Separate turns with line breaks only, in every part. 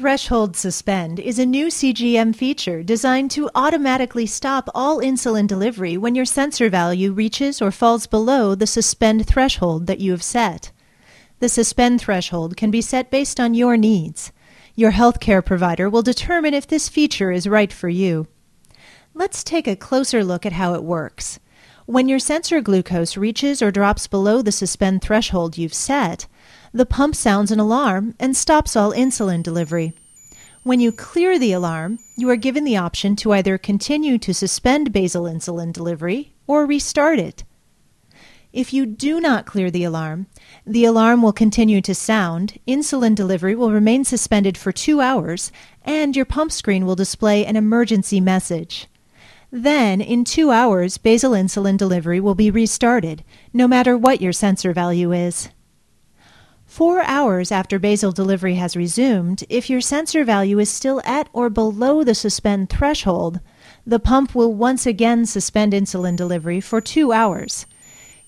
Threshold Suspend is a new CGM feature designed to automatically stop all insulin delivery when your sensor value reaches or falls below the suspend threshold that you have set. The suspend threshold can be set based on your needs. Your healthcare provider will determine if this feature is right for you. Let's take a closer look at how it works. When your sensor glucose reaches or drops below the suspend threshold you've set, the pump sounds an alarm and stops all insulin delivery. When you clear the alarm, you are given the option to either continue to suspend basal insulin delivery or restart it. If you do not clear the alarm, the alarm will continue to sound, insulin delivery will remain suspended for two hours, and your pump screen will display an emergency message. Then, in two hours, basal insulin delivery will be restarted, no matter what your sensor value is. Four hours after basal delivery has resumed, if your sensor value is still at or below the suspend threshold, the pump will once again suspend insulin delivery for two hours.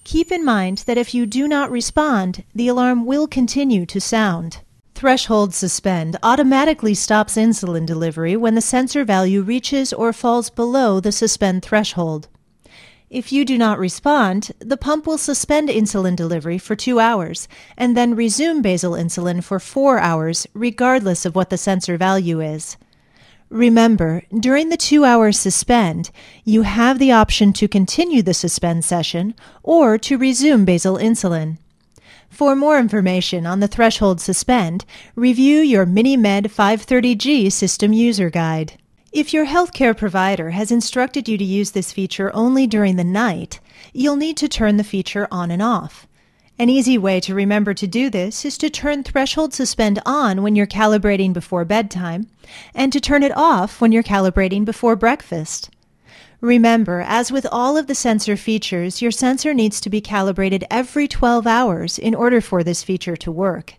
Keep in mind that if you do not respond, the alarm will continue to sound. Threshold Suspend automatically stops insulin delivery when the sensor value reaches or falls below the suspend threshold. If you do not respond, the pump will suspend insulin delivery for two hours and then resume basal insulin for four hours, regardless of what the sensor value is. Remember, during the two hour suspend, you have the option to continue the suspend session or to resume basal insulin. For more information on the threshold suspend, review your MiniMed 530G system user guide. If your healthcare provider has instructed you to use this feature only during the night, you'll need to turn the feature on and off. An easy way to remember to do this is to turn Threshold Suspend on when you're calibrating before bedtime, and to turn it off when you're calibrating before breakfast. Remember, as with all of the sensor features, your sensor needs to be calibrated every 12 hours in order for this feature to work.